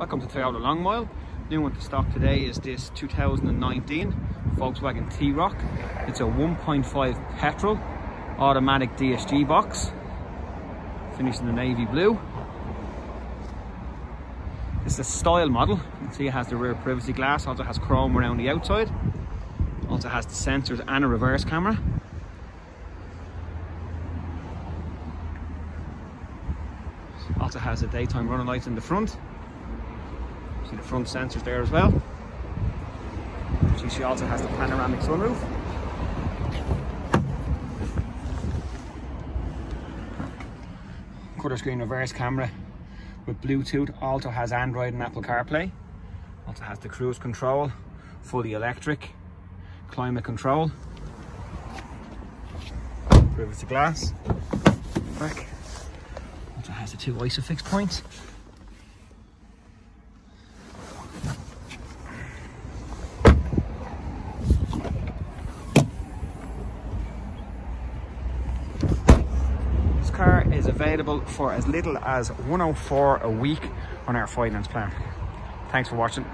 Welcome to Toyota Long Mile. New one to stock today is this 2019 Volkswagen T-Roc. It's a 1.5 petrol automatic DSG box. Finished in the navy blue. It's a style model. You can see it has the rear privacy glass, also has chrome around the outside. Also has the sensors and a reverse camera. Also has the daytime running lights in the front. See the front sensors there as well. See she also has the panoramic sunroof. Quarter screen reverse camera with Bluetooth. Also has Android and Apple CarPlay. Also has the cruise control, fully electric, climate control. Privacy glass. Back. Also has the two ISOFIX points. Car is available for as little as 104 a week on our finance plan. Thanks for watching.